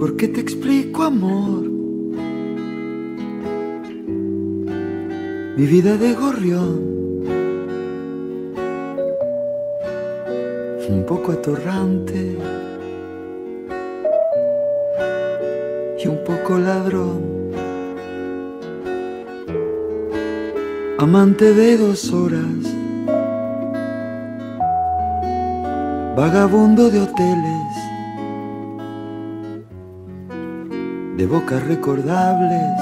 ¿Por qué te explico, amor? Mi vida de gorrión. Un poco atorrante. Y un poco ladrón. Amante de dos horas. Vagabundo de hoteles. De bocas recordables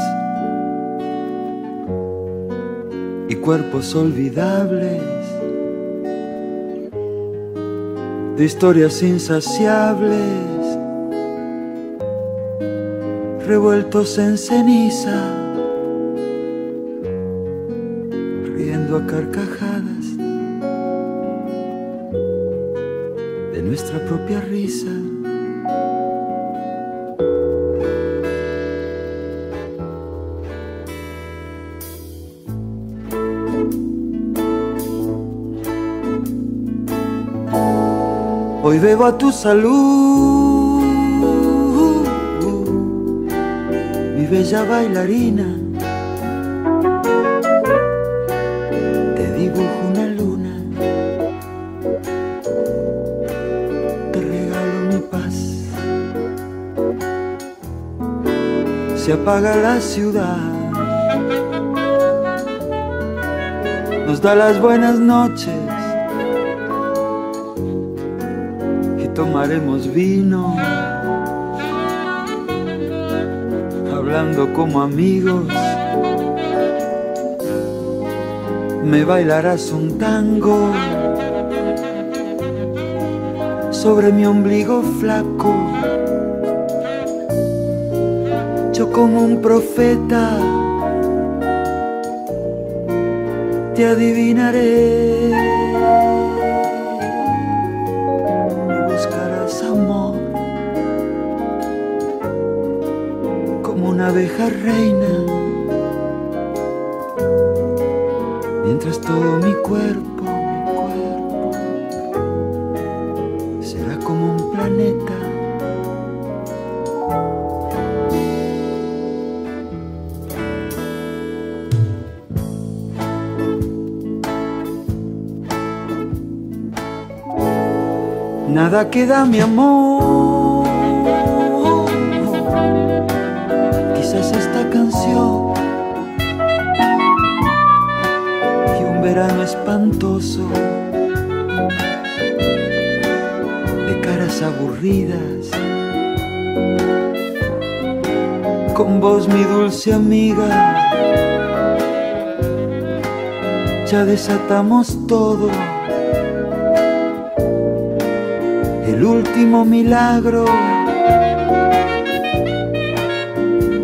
y cuerpos olvidables, de historias insaciables, revueltos en ceniza, riendo a carcajadas de nuestra propia risa. Hoy bebo a tu salud, mi bella bailarina. Te dibujo una luna, te regalo mi paz. Se apaga la ciudad, nos da las buenas noches. Tomaremos vino, hablando como amigos. Me bailarás un tango sobre mi ombligo flaco. Yo como un profeta te adivinaré. Abeja reina, mientras todo mi cuerpo, mi cuerpo, será como un planeta. Nada queda mi amor canción. Y un verano espantoso de caras aburridas. Con vos mi dulce amiga ya desatamos todo. El último milagro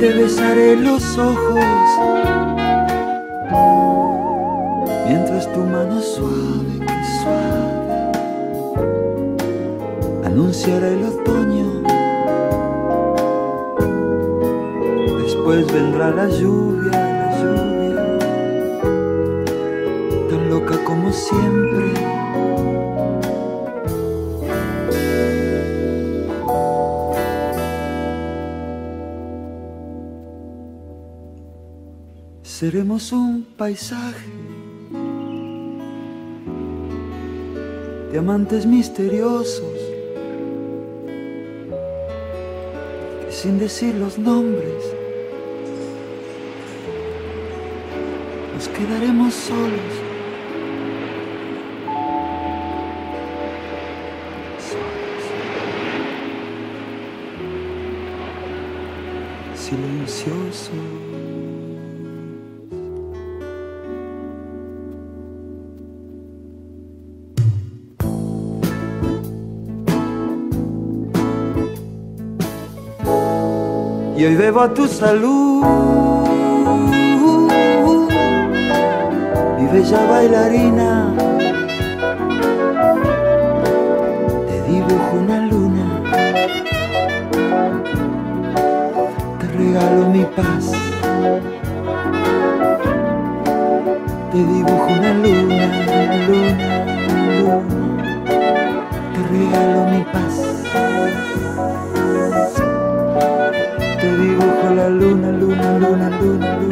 te besaré los ojos mientras tu mano suave, que suave, anunciará el otoño. Después vendrá la lluvia, la lluvia, tan loca como siempre. Seremos un paisaje diamantes misteriosos que sin decir los nombres nos quedaremos solos. Silencioso. y hoy bebo a tu salud, mi bella bailarina. Te dibujo una luna, te regalo mi paz. Te dibujo una luna, luna, luna, te regalo mi paz. I'm doing.